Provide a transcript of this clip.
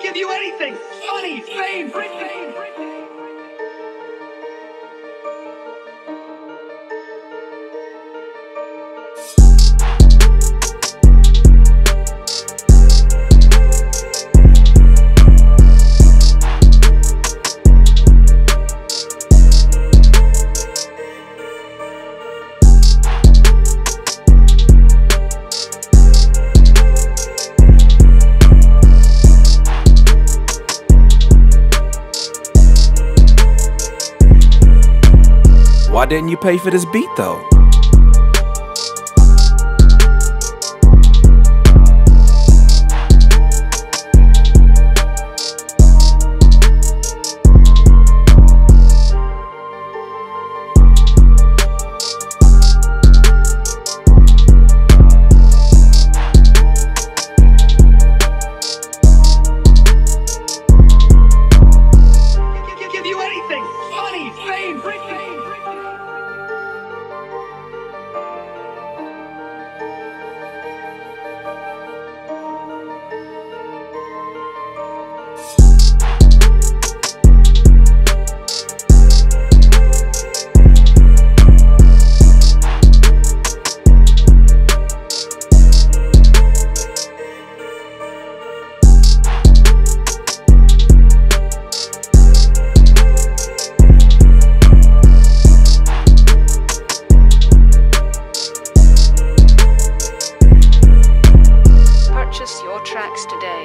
give you anything. Money, fame, fame, didn't you pay for this beat though? tracks today.